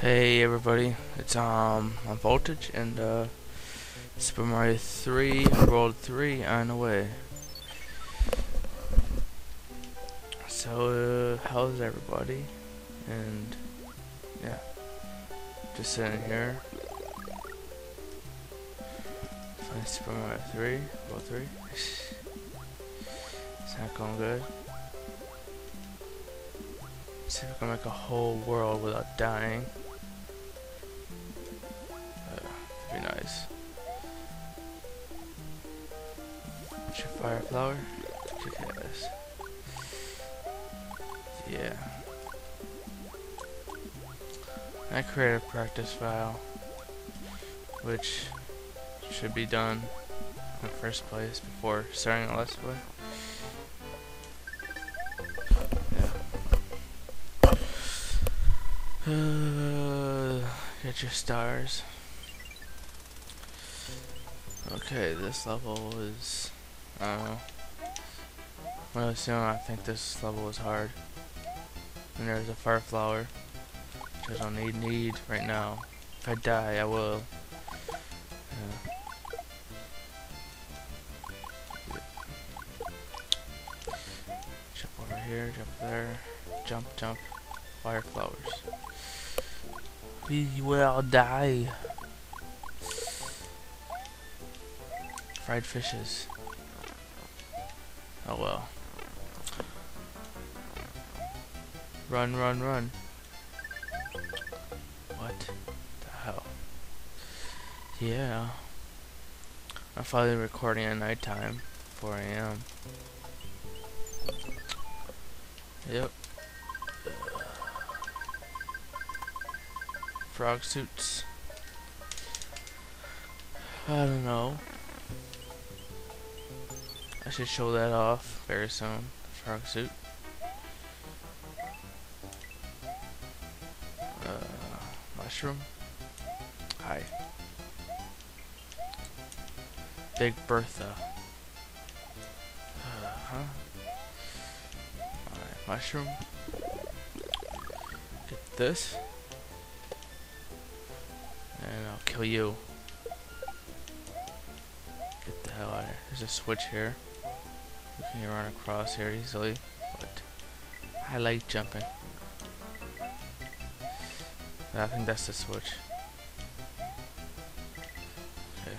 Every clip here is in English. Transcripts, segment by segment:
Hey everybody, it's um Voltage and uh Super Mario 3 World 3 on the way. So uh, how's everybody? And yeah, just sitting here. Playing Super Mario 3, World 3. it's not going good. See if I can make a whole world without dying. Flower? Yes. Yeah. I created a practice file, which should be done in the first place before starting a let's play. Uh, get your stars. Okay, this level is. Uh, I don't know. I I think this level was hard. And there's a fire flower, which I don't need need right now. If I die, I will. Jump over here, jump there, jump, jump, fire flowers. We will die. Fried fishes. Oh well. Run, run, run. What the hell? Yeah. I'm finally recording at nighttime. 4 a.m. Yep. frog suits. I don't know. I should show that off very soon. Frog suit. Uh, mushroom. Hi. Big Bertha. Uh, huh? Alright, mushroom. Get this and I'll kill you. Get the hell out of here. There's a switch here. You can run across here easily, but I like jumping. I think that's the switch. Okay.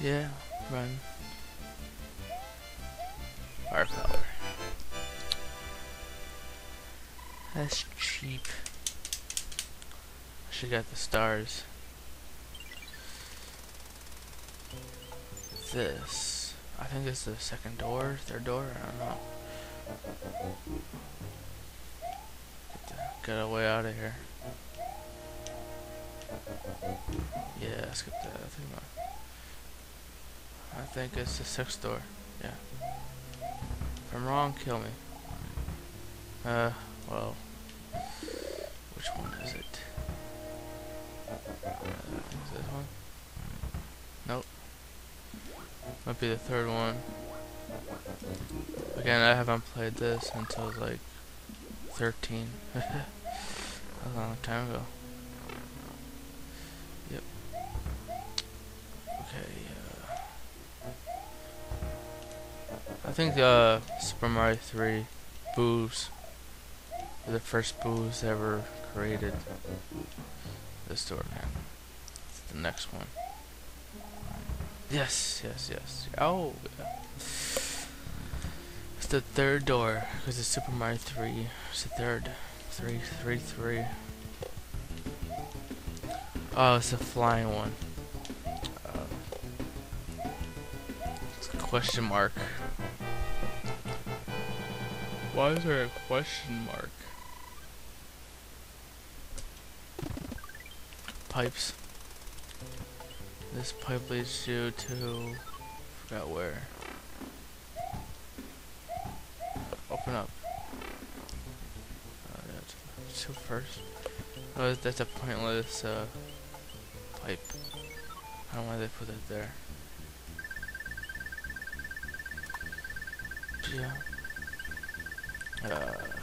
Yeah, run. Fire flower. That's cheap should get the stars. This. I think it's the second door, third door, I don't know. Get, the, away out of here. Yeah, skip that. I think, I think it's the sixth door. Yeah. If I'm wrong, kill me. Uh, well. Which one is it? this one? Nope. Might be the third one. Again, I haven't played this until like 13. a long time ago. Yep. Okay, uh, I think uh, Super Mario 3 boos the first boos ever created. This door, man. It's the next one. Yes, yes, yes. Oh, yeah. It's the third door, because it's Super Mario 3. It's the third. Three, three, three. Oh, it's a flying one. Question mark. Why is there a question mark? pipes. This pipe leads you to forgot where. Open up. Uh, first. Oh, that's a pointless uh, pipe. I don't know why they put it there. Yeah. Uh,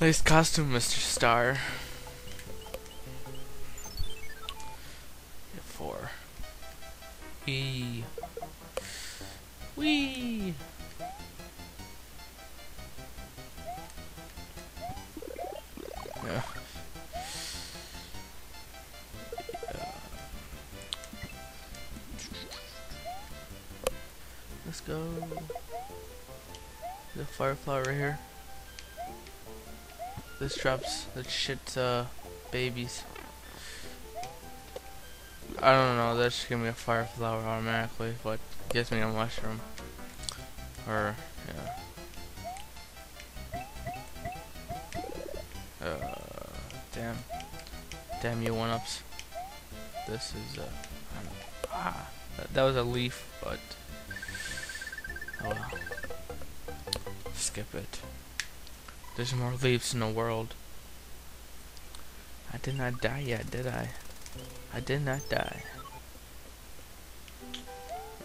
Nice costume, Mr. Star. Wee. Wee. Yeah. Let's go. The firefly right here. This drops the shit uh, babies. I don't know, that give me a fire flower automatically, but gives me a mushroom. Or, yeah. Uh, damn. Damn you one-ups. This is, uh, ah, that, that was a leaf, but, oh well. Skip it. There's more leaves in the world. I did not die yet, did I? I did not die.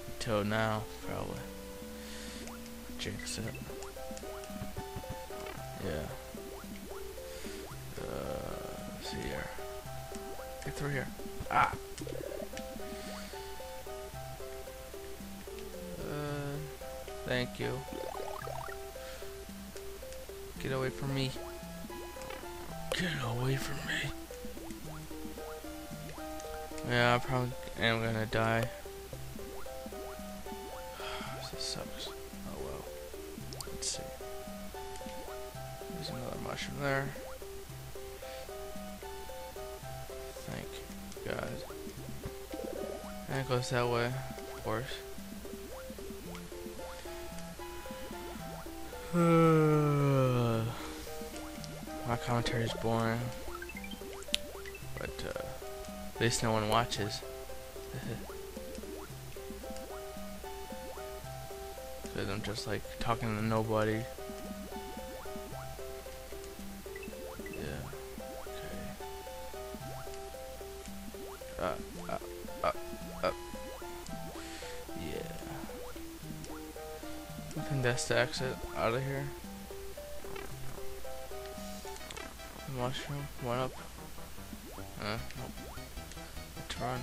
Until now, probably. Jinx it. Yeah. Uh, see here. Get through here. Ah! Uh, thank you. Get away from me. Get away from me. Yeah, I probably am gonna die. this sucks. Oh well. Let's see. There's another mushroom there. Thank God. And it goes that way, of course. My commentary is boring. At least no one watches. Because I'm just like talking to nobody. Yeah. Okay. Uh, uh, uh, uh. Yeah. I think that's the exit out of here. Mushroom, one up. Uh, nope. Run.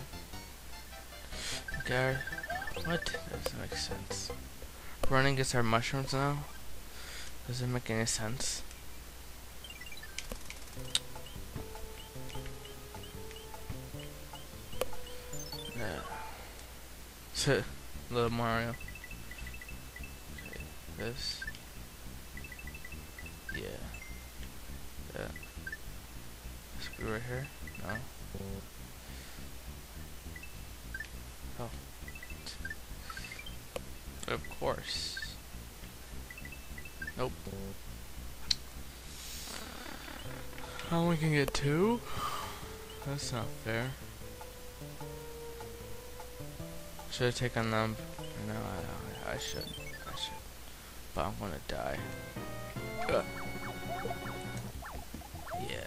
Okay. What? That doesn't make sense. Running gets our mushrooms now? Doesn't make any sense. Yeah. Little Mario. Okay, this. Yeah. Yeah. Screw right here? No. Oh. Of course. Nope. I only can get two? That's not fair. Should have taken them. No, I, I should. I should. But I'm gonna die. Ugh. Yeah.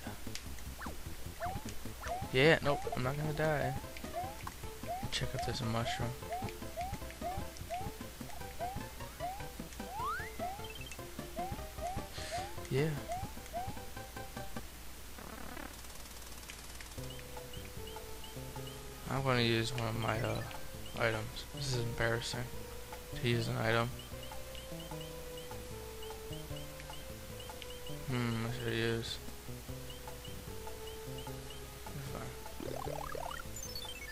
Yeah, nope, I'm not gonna die. Check there's a mushroom. Yeah. I'm gonna use one of my uh, items. This is embarrassing to use an item. Hmm, what should I use?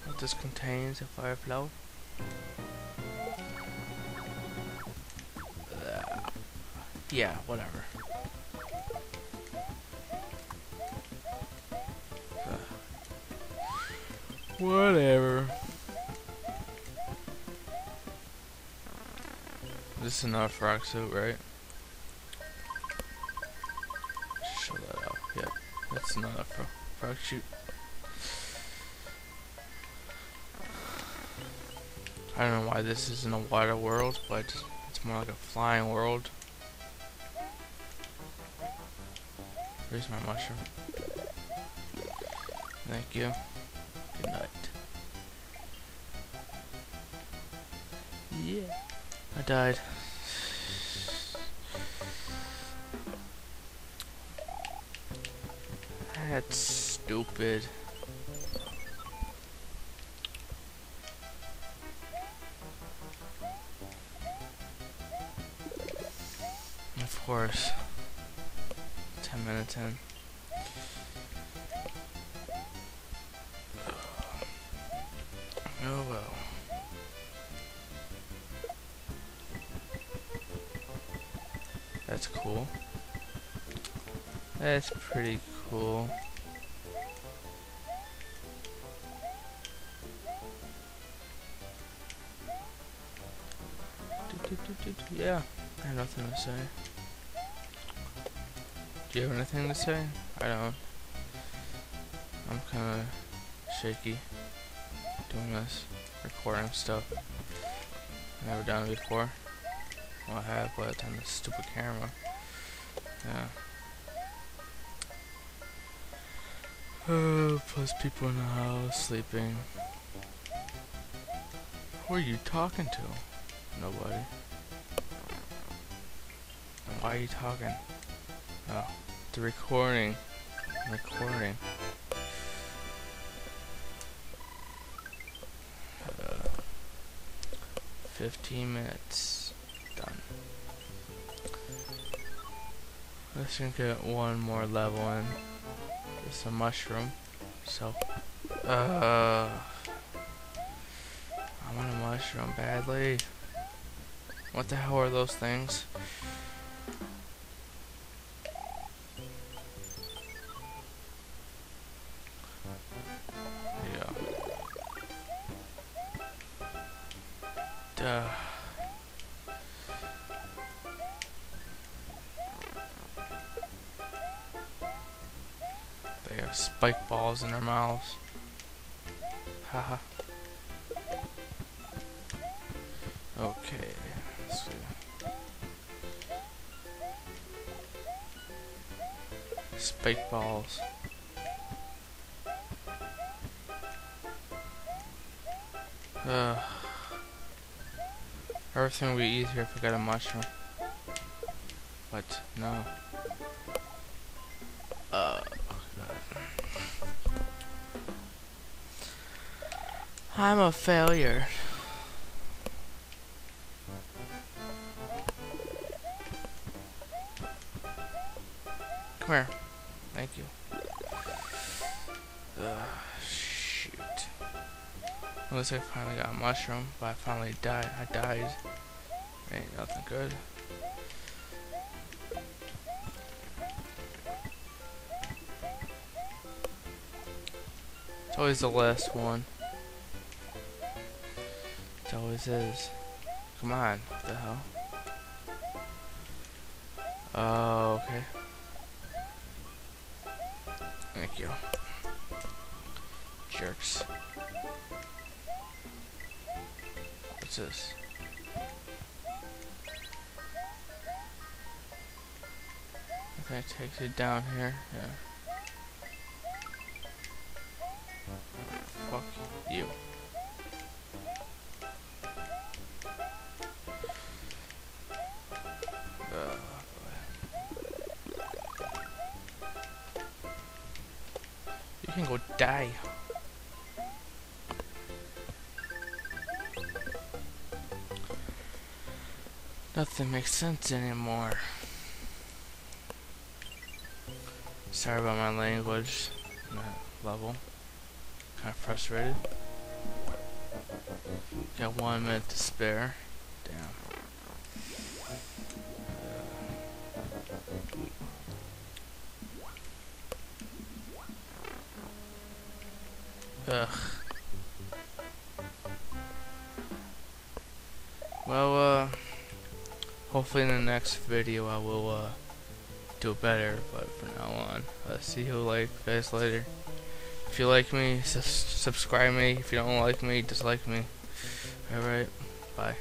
What this contains a fire flower? Uh, yeah, whatever. Whatever. This is not a frog suit, right? Show that out. Yep. That's not a frog suit. I don't know why this isn't a water world, but it's more like a flying world. Here's my mushroom. Thank you. Good night. Yeah. I died. That's stupid. Of course. 10 minutes in. Oh well. That's cool. That's pretty cool. Yeah, I have nothing to say. Do you have anything to say? I don't. I'm kinda shaky doing this, recording stuff. Never done it before. Well, I have, but on this stupid camera. Yeah. Oh, plus people in the house sleeping. Who are you talking to? Nobody. Why are you talking? Oh, the recording. Recording. 15 minutes. Done. Let's get one more level in. It's a mushroom. So, uh, I want a mushroom badly. What the hell are those things? Spike balls in their mouths. Haha. okay. See. Spike balls. Uh, everything would be easier if I got a mushroom. But no. I'm a failure. Come here. Thank you. Uh, shoot. Unless I finally got a mushroom, but I finally died. I died. Ain't nothing good. It's always the last one. It always is. Come on, what the hell? Oh, okay. Thank you. Jerks. What's this? Okay, takes it down here. Yeah. Fuck you. You can go die. Nothing makes sense anymore. Sorry about my language level. Kind of frustrated. Got one minute to spare. Ugh. Well, uh, hopefully in the next video I will, uh, do better, but for now on, uh, see you like guys later. If you like me, subscribe me. If you don't like me, dislike me. Alright, bye.